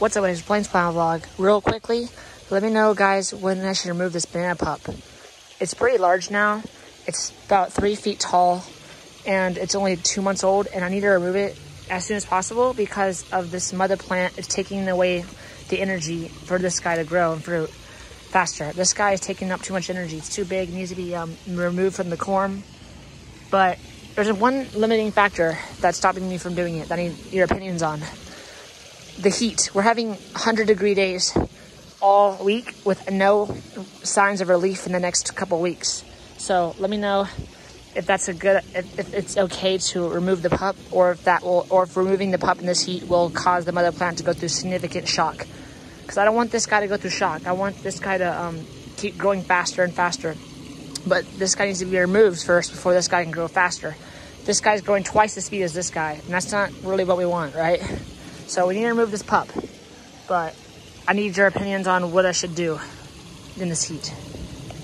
What's up, guys? Blayne's Plant Vlog. Real quickly, let me know, guys, when I should remove this banana pup. It's pretty large now. It's about three feet tall, and it's only two months old, and I need to remove it as soon as possible because of this mother plant. It's taking away the energy for this guy to grow and fruit faster. This guy is taking up too much energy. It's too big. It needs to be um, removed from the corm. But there's one limiting factor that's stopping me from doing it that I need your opinions on. The heat. We're having 100 degree days all week with no signs of relief in the next couple weeks. So let me know if that's a good, if, it's okay to remove the pup or if that will, or if removing the pup in this heat will cause the mother plant to go through significant shock. Because I don't want this guy to go through shock. I want this guy to um, keep growing faster and faster. But this guy needs to be removed first before this guy can grow faster. This guy's growing twice the speed as this guy, and that's not really what we want, right? So we need to remove this pup. But I need your opinions on what I should do in this heat.